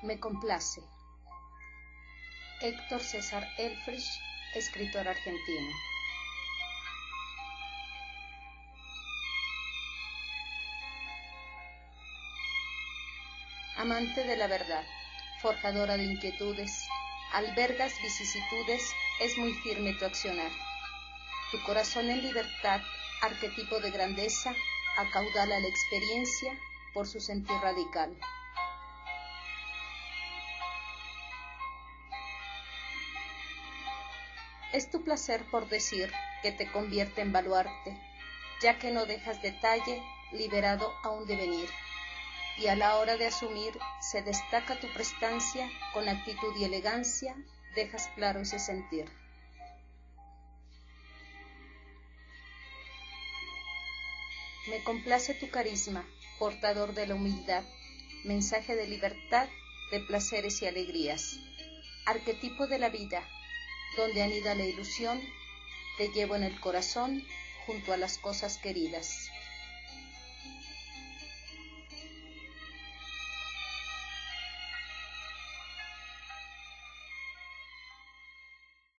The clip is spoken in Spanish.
Me complace. Héctor César Elfrich, escritor argentino. Amante de la verdad, forjadora de inquietudes, albergas vicisitudes, es muy firme tu accionar. Tu corazón en libertad, arquetipo de grandeza, acaudala la experiencia por su sentir radical. Es tu placer por decir que te convierte en baluarte, ya que no dejas detalle liberado a un devenir, y a la hora de asumir se destaca tu prestancia con actitud y elegancia, dejas claro ese sentir. Me complace tu carisma, portador de la humildad, mensaje de libertad, de placeres y alegrías, arquetipo de la vida, donde anida la ilusión, te llevo en el corazón junto a las cosas queridas.